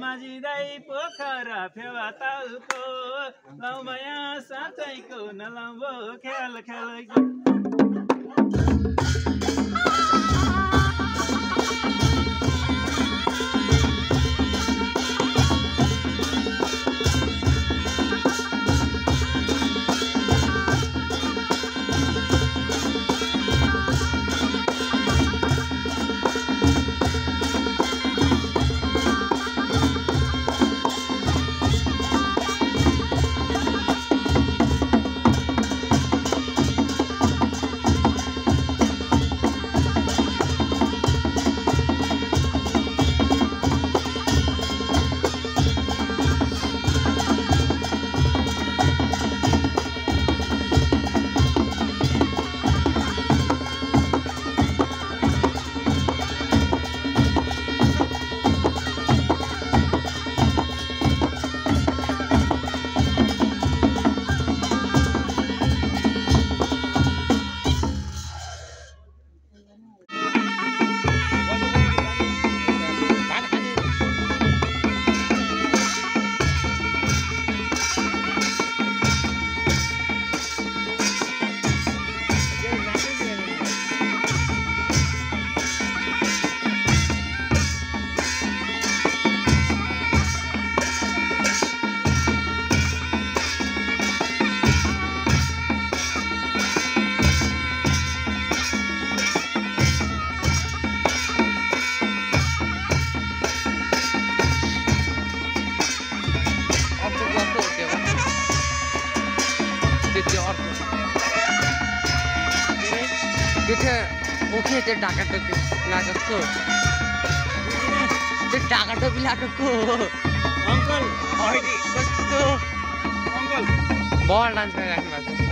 माझी दाई पोखरा फेवा तालको. लाउ माया साँच्चैको नलाउ ख्याल ख्याल चाहिँ ओके त्यो ढाका टोपी कस्तो अङ्कल बल डान्स गरिराख्नु भएको छ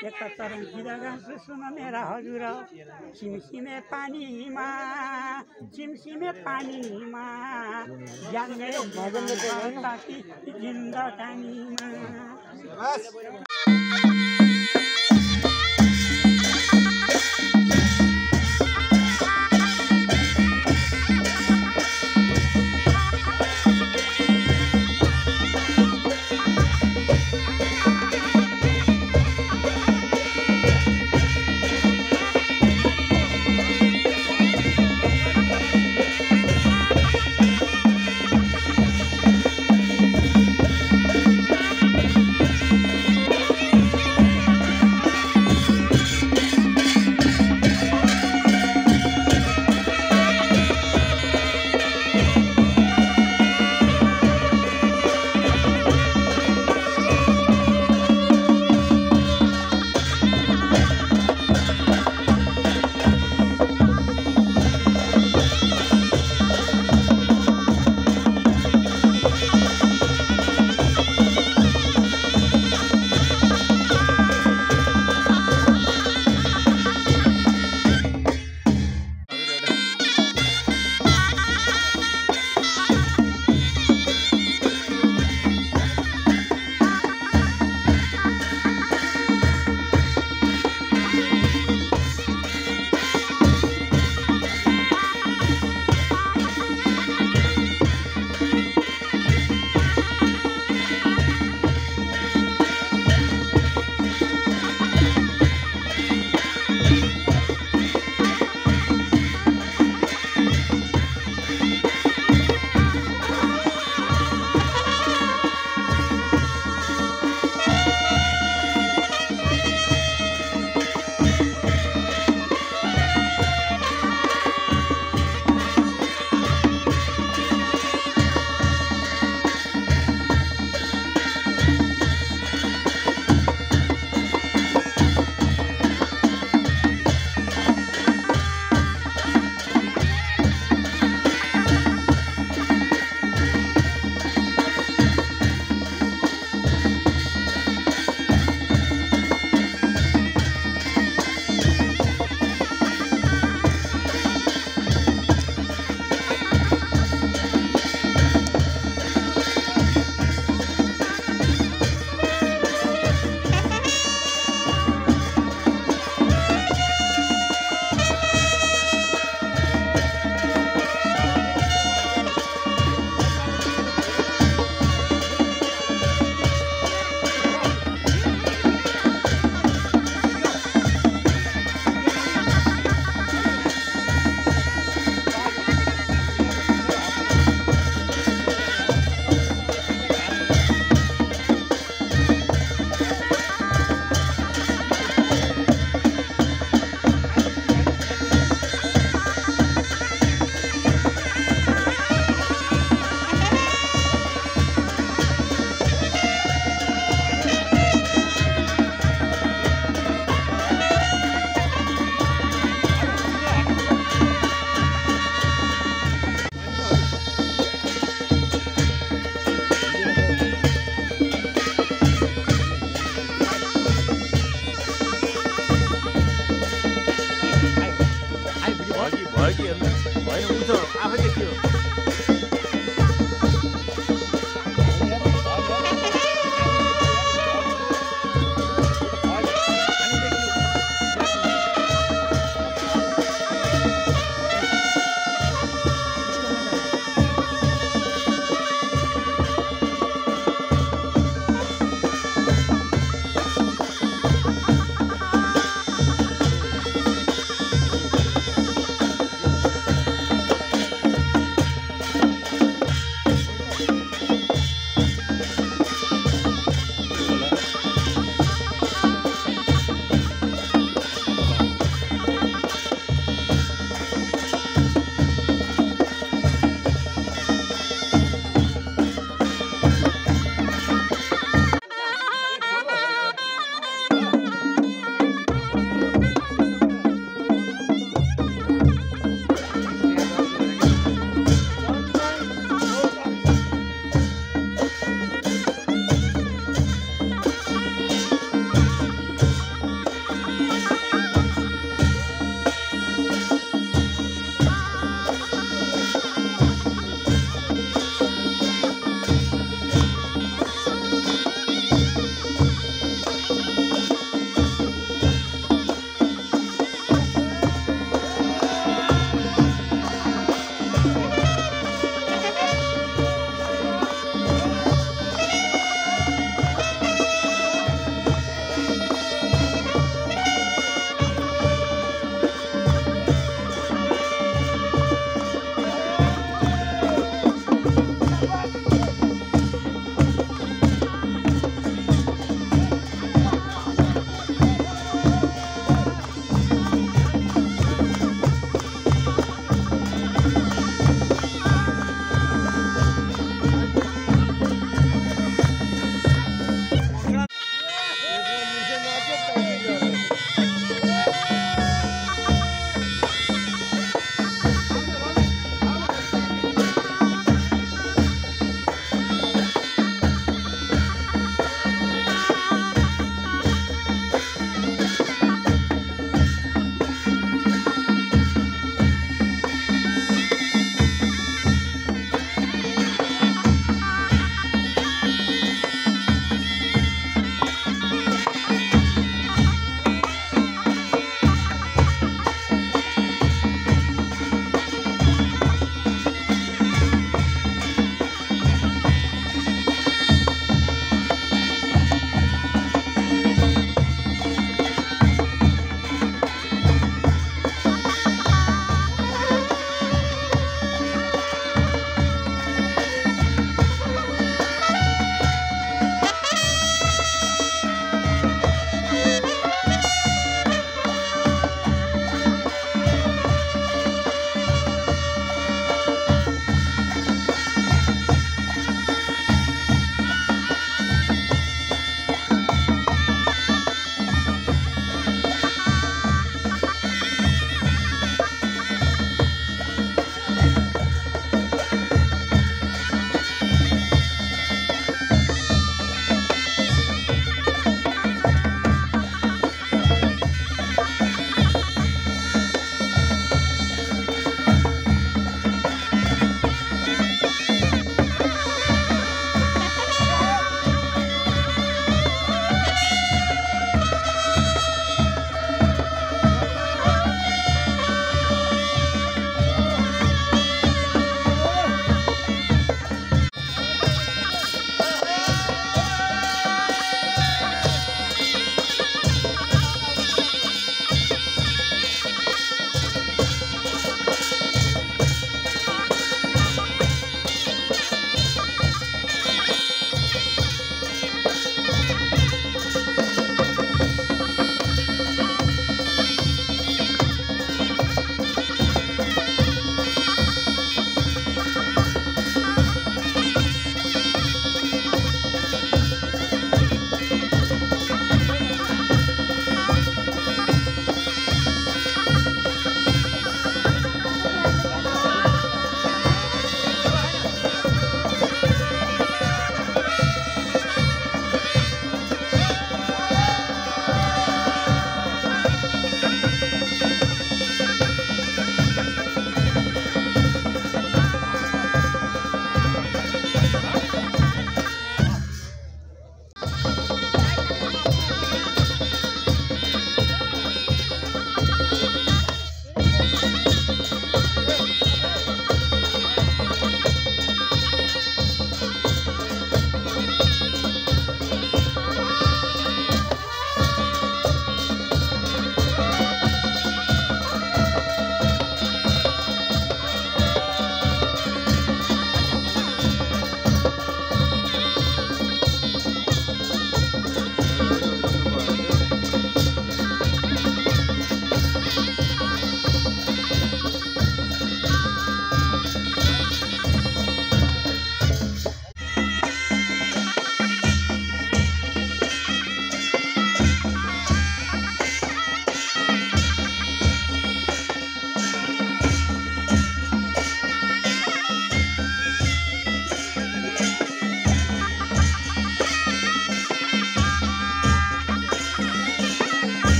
एक चरण गिरगाँसु सुन मेरा हजुर छिमछिमे पानीमा छिमछिमे पानीमा ज्ञान मेरो भजन ताकि जिन्दगानीमा